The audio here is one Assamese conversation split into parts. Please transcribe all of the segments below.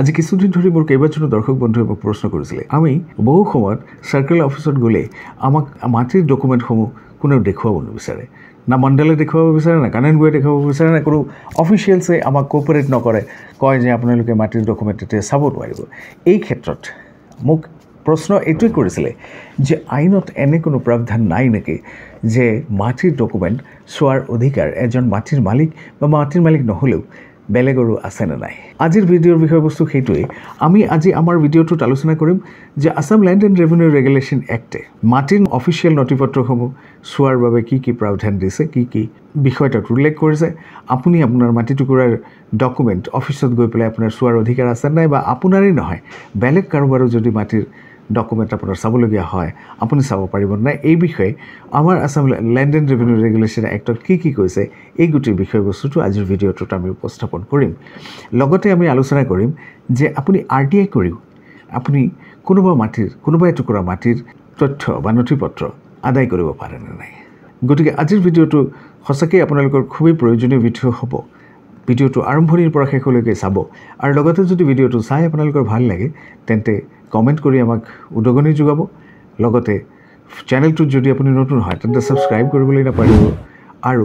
আজি কিছুদিন ধৰি মোৰ কেইবাজনো দৰ্শক বন্ধুৱে মোক প্ৰশ্ন কৰিছিলে। আমি বহু সময়ত চাৰ্কেল অফিচত গ'লে আমাক মাটিৰ ডকুমেণ্টসমূহ কোনেও দেখুৱাব নিবিচাৰে। না মণ্ডলে দেখুৱাব বিচাৰে না কানেনগুৱে দেখুৱাব বিচাৰে না কোনো অফিচিয়েলছে আমাক কোঅপাৰেট নকৰে কয় যে আপোনালোকে মাটিৰ ডকুমেণ্ট এতিয়া চাব নোৱাৰিব। এই ক্ষেত্ৰত মোক প্ৰশ্ন এইটোৱে কৰিছিলে যে আইনত এনে কোনো প্ৰাৱধান নাই নেকি যে মাটিৰ ডকুমেণ্ট চোৱাৰ অধিকাৰ এজন মাটিৰ মালিক বা মাটিৰ মালিক নহ'লেও বেলেগৰো আছেনে নাই? আজিৰ ভিডিঅ'ৰ বিষয়বস্তু সেইটোৱেই। আমি আজি আমাৰ ভিডিঅ'টোত আলোচনা কৰিম যে Assam land and revenue regulation এক্টে মাটিৰ অফিচিয়েল নথিপত্ৰসমূহ চোৱাৰ বাবে কি কি প্ৰাৱধান দিছে কি কি বিষয় তাত উল্লেখ কৰিছে। আপুনি আপোনাৰ মাটি টুকুৰাৰ ডকুমেণ্ট অফিচত গৈ পেলাই আপোনাৰ চোৱাৰ অধিকাৰ আছে নাই বা আপোনাৰেই নহয় বেলেগ কাৰোবাৰো যদি মাটিৰ ডকুমেণ্ট আপোনাৰ চাবলগীয়া হয়। আপুনি চাব পাৰিব নাই এই বিষয়ে আমাৰ Assam land and revenue regulation এক্টত কি কি কৈছে এই গোটেই বিষয়বস্তুটো আজিৰ ভিডিঅ'টোত আমি উপস্থাপন কৰিম। লগতে আমি আলোচনা কৰিম যে আপুনি আৰ টি আই কৰিও আপুনি কোনোবা মাটিৰ কোনোবা এটুকুৰা মাটিৰ তথ্য বা নথিপত্ৰ আদায় কৰিব পাৰেনে নাই। গতিকে আজিৰ ভিডিঅ'টো সঁচাকৈ আপোনালোকৰ খুবেই প্ৰয়োজনীয় ভিডিঅ' হ'ব। ভিডিঅ'টো আৰম্ভণিৰ পৰা শেষলৈকে চাব। আৰু লগতে যদি ভিডিঅ'টো চাই আপোনালোকৰ ভাল লাগে তেন্তে কমেণ্ট কৰি আমাক উদগনি যোগাব। লগতে চেনেলটোত যদি আপুনি নতুন হয় তেন্তে ছাবস্ক্ৰাইব কৰিবলৈ নাপাৰিব আৰু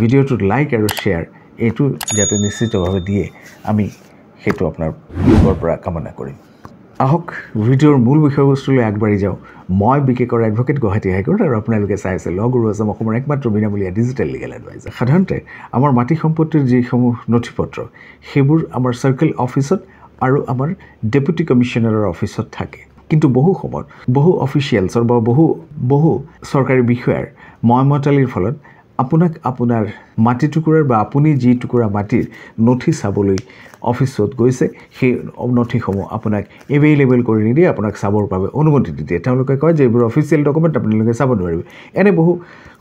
ভিডিঅ'টোত লাইক আৰু শ্বেয়াৰ এইটো যাতে নিশ্চিতভাৱে দিয়ে। আমি সেইটো আপোনাৰ পৰা কামনা কৰিম। আহক ভিডিঅ'ৰ মূল বিষয়বস্তুলৈ আগবাঢ়ি যাওঁ। মই বিশেষকৰ এডভকেট গুৱাহাটী হাইকোৰ্ট আৰু আপোনালোকে চাই আছে লগ গুৰু আছাম অসমৰ একমাত্ৰ বিনামূলীয়া ডিজিটেল লিগেল এডভাইজাৰ সাধাৰণতে আমাৰ মাটি সম্পত্তিৰ যিসমূহ নথিপত্ৰ সেইবোৰ আমাৰ চাৰ্কেল অফিচত আৰু আমাৰ ডেপুটি কমিশ্যনাৰৰ অফিচত থাকে। কিন্তু বহু সময়ত বহু অফিচিয়েলছৰ বা বহু বহু চৰকাৰী বিষয়াৰ ময়মতালিৰ ফলত আপোনাক আপোনাৰ মাটি টুকুৰাৰ বা আপুনি যি টুকুৰা মাটিৰ নথি চাবলৈ অফিচত গৈছে সেই নথিসমূহ আপোনাক এভেইলেবল কৰি নিদিয়ে আপোনাক চাবৰ বাবে অনুমতি নিদিয়ে তেওঁলোকে কয় যে এইবোৰ অফিচিয়েল ডকুমেণ্ট আপোনালোকে চাব নোৱাৰিব। এনে বহু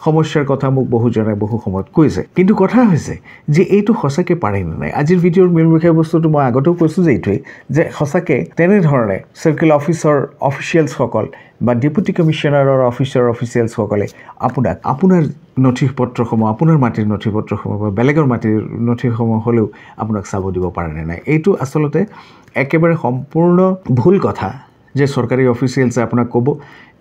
সমস্যাৰ কথা মোক বহুজনে বহু সময়ত কৈছে। কিন্তু কথা হৈছে যে এইটো সঁচাকৈ পাৰে নে নাই? আজিৰ ভিডিঅ'ৰ মূল বিষয়বস্তুটো মই আগতেও কৈছোঁ যে এইটোৱেই যে সঁচাকৈ তেনেধৰণে চাৰ্কেল অফিচৰ অফিচিয়েলছসকল বা ডেপুটি কমিশ্যনাৰৰ অফিচৰ অফিচিয়েলছসকলে আপোনাক আপোনাৰ নথিপত্ৰসমূহ আপোনাৰ মাটিৰ নথিপত্ৰসমূহ বা বেলেগৰ মাটিৰ নথিসমূহ হ'লেও আপোনাক চাব দিব পাৰেনে নাই? এইটো আচলতে একেবাৰে সম্পূৰ্ণ ভুল কথা। যে চৰকাৰী অফিচিয়েলছে আপোনাক ক'ব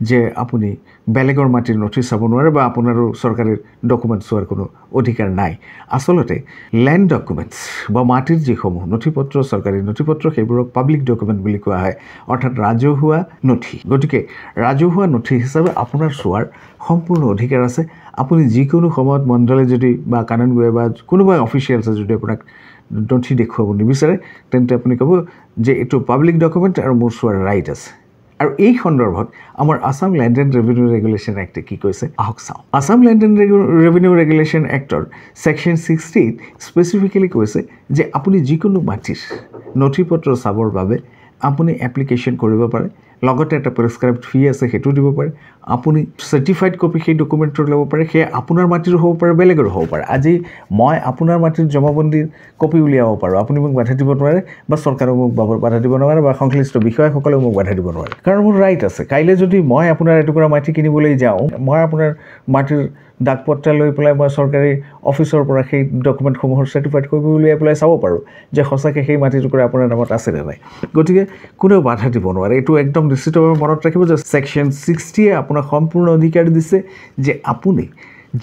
যে আপুনি বেলেগৰ মাটিৰ নথি চাব নোৱাৰে বা আপোনাৰো চৰকাৰী ডকুমেণ্ট চোৱাৰ কোনো অধিকাৰ নাই। আচলতে লেণ্ড ডকুমেণ্টছ বা মাটিৰ যিসমূহ নথিপত্ৰ চৰকাৰী নথিপত্ৰ সেইবোৰক পাব্লিক ডকুমেণ্ট বুলি কোৱা হয় অৰ্থাৎ ৰাজহুৱা নথি। গতিকে ৰাজহুৱা নথি হিচাপে আপোনাৰ চোৱাৰ সম্পূৰ্ণ অধিকাৰ আছে। আপুনি যিকোনো সময়ত মণ্ডলে যদি বা কাননগুৱে বা কোনোবা অফিচিয়েলছে যদি আপোনাক নথি দেখুৱাব নিবিচাৰে তেন্তে আপুনি ক'ব যে এইটো পাব্লিক ডকুমেণ্ট আৰু মোৰ চোৱাৰ ৰাইট আছে আৰু এই সন্দৰ্ভত আমাৰ Assam land and revenue regulation এক্টে কি কৈছে আহক চাওঁ Assam land and revenue regulation actor section ছিক্সটিত স্পেচিফিকেলি কৈছে যে আপুনি যিকোনো মাটিৰ নথিপত্ৰ চাবৰ বাবে আপুনি এপ্লিকেশ্যন কৰিব পাৰে লগতে এটা প্ৰেছক্ৰাইব ফি আছে সেইটো দিব পাৰে। আপুনি চাৰ্টিফাইড কপি সেই ডকুমেণ্টৰ ল'ব পাৰে সেয়া আপোনাৰ মাটিৰো হ'ব পাৰে বেলেগৰো হ'ব পাৰে। আজি মই আপোনাৰ মাটিৰ জমাবন্দীৰ কপি উলিয়াব পাৰোঁ। আপুনি মোক বাধা দিব নোৱাৰে বা চৰকাৰেও মোক বাধা দিব নোৱাৰে বা সংশ্লিষ্ট বিষয়াসকলেও মোক বাধা দিব নোৱাৰে। কাৰণ মোৰ ৰাইট আছে। কাইলৈ যদি মই আপোনাৰ এটুকুৰা মাটি কিনিবলৈ যাওঁ মই আপোনাৰ মাটিৰ ডাক পত্ৰ লৈ পেলাই মই চৰকাৰী অফিচৰ পৰা সেই ডকুমেণ্টসমূহৰ চাৰ্টিফাইড কপি উলিয়াই পেলাই চাব পাৰোঁ যে সঁচাকৈ সেই মাটি টুকুৰা আপোনাৰ নামত আছেনে নাই। গতিকে কোনেও বাধা দিব নোৱাৰে। এইটো একদম নিশ্চিতভাৱে মনত ৰাখিব যে ছেকশ্যন ছিক্সটিয়ে আপোনাক সম্পূৰ্ণ অধিকাৰ দিছে যে আপুনি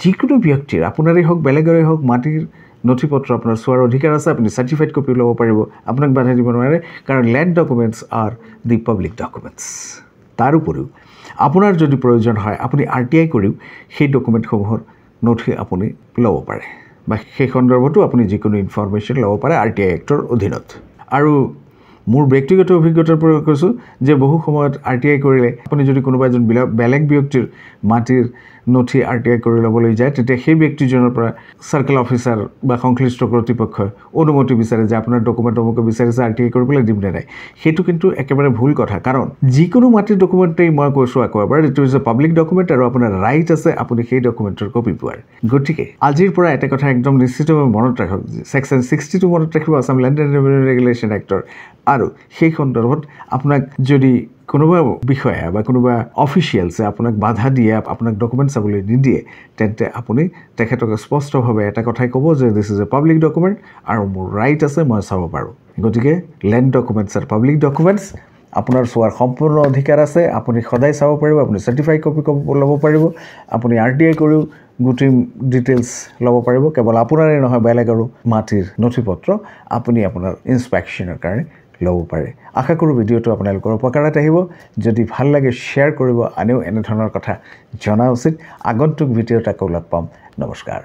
যিকোনো ব্যক্তিৰ আপোনাৰেই হওক বেলেগৰে হওক মাটিৰ নথিপত্ৰ আপোনাৰ চোৱাৰ অধিকাৰ আছে আপুনি চাৰ্টিফাইড কপি ল'ব পাৰিব। আপোনাক বাধা দিব নোৱাৰে কাৰণ land documents are the public documents তাৰ উপৰিও আপোনাৰ যদি প্ৰয়োজন হয় আপুনি আৰ টি আই কৰিও সেই ডকুমেণ্টসমূহৰ নথি আপুনি ল'ব পাৰে। বা সেই সন্দৰ্ভতো আপুনি যিকোনো ইনফৰমেশ্যন ল'ব পাৰে আৰ টি আই এক্টৰ অধীনত। আৰু মোৰ ব্যক্তিগত অভিজ্ঞতাৰ পৰা কৈছোঁ যে বহু সময়ত আৰ টি আই কৰিলে আপুনি যদি কোনোবা এজন বেলেগ ব্যক্তিৰ মাটিৰ নথি আৰ টি আই কৰি ল'বলৈ যায় তেতিয়া সেই ব্যক্তিজনৰ পৰা চাৰ্কেল অফিচাৰ বা সংশ্লিষ্ট কৰ্তৃপক্ষই অনুমতি বিচাৰে যে আপোনাৰ ডকুমেণ্ট অমুকে বিচাৰিছে আৰ টি আই কৰিবলৈ দিমনে নাই। সেইটো কিন্তু একেবাৰে ভুল কথা। কাৰণ যিকোনো মাটিৰ ডকুমেণ্টেই মই কৈছোঁ আকৌ এবাৰ এইটো হৈছে পাব্লিক ডকুমেণ্ট আৰু আপোনাৰ ৰাইট আছে আপুনি সেই ডকুমেণ্টৰ কপি পোৱাৰ। গতিকে আজিৰ পৰা এটা কথা একদম নিশ্চিতভাৱে মনত ৰাখক ছেকশ্যন ছিক্সটিটো মনত ৰাখিব আছাম লেণ্ড ৰেভিনিউ ৰেগুলেশ্যন এক্টৰ আৰু সেই সন্দৰ্ভত আপোনাক যদি কোনোবা বিষয়া বা কোনোবা অফিচিয়েলছে আপোনাক বাধা দিয়ে আপোনাক ডকুমেণ্ট চাবলৈ নিদিয়ে তেন্তে আপুনি তেখেতক স্পষ্টভাৱে এটা কথাই ক'ব যে this is a public document আৰু মোৰ ৰাইট আছে মই চাব পাৰোঁ। গতিকে লেণ্ড ডকুমেণ্টছ আৰু পাব্লিক ডকুমেণ্টছ আপোনাৰ চোৱাৰ সম্পূৰ্ণ অধিকাৰ আছে আপুনি সদায় চাব পাৰিব আপুনি চাৰ্টিফাই কপি ল'ব পাৰিব আপুনি আৰ টি আই কৰিও গোটেই ডিটেইলছ ল'ব পাৰিব কেৱল আপোনাৰে নহয় বেলেগৰো মাটিৰ নথি পত্ৰ আপুনি আপোনাৰ ইনস্পেকশ্যনৰ কাৰণে ল'ব পাৰে। আশা কৰোঁ ভিডিঅ'টো আপোনালোকৰ উপকাৰত আহিব। যদি ভাল লাগে শ্বেয়াৰ কৰিব আনেও এনেধৰণৰ কথা জনা উচিত। আগন্তুক ভিডিঅ'ত আকৌ লগ পাম। নমস্কাৰ।